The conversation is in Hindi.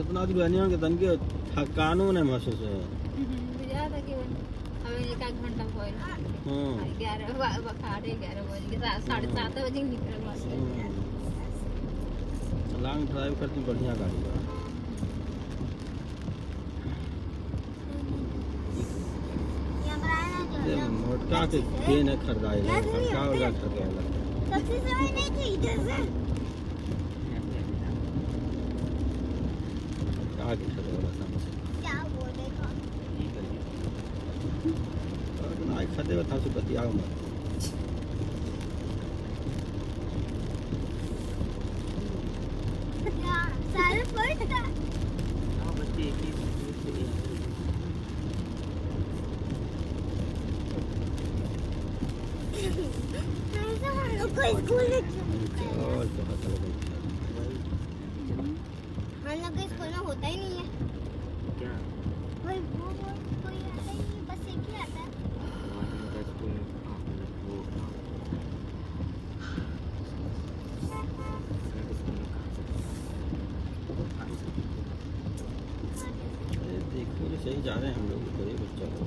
इतना दूर के तन के थकानो नहीं महसूस है। बुझा था हमें एक आध घंटा भइल हाँ। ग्यारह साढ़े ग्यारह बज साढ़े सात बजे निकल बस लॉन्ग ड्राइव करती बढ़िया गाड़ी बा मोटका के के न खरीदाए खड़का वाला खरीदाए सबसे समय नहीं थे इधर से। आगे खरीदाए वाला समझ क्या बोले था? और ना खरीदे था से बतियाओ मत क्या? सारे फ़र्स्ट था? ऐसा हम लोग को स्कूल में और बहुत अलग हम लोग के स्कूल में होता ही नहीं है। क्या? वो वो कोई आता ही नहीं बस एक ही आता है। देखो सही जा रहे हैं हम लोग तो ये कुछ चलो।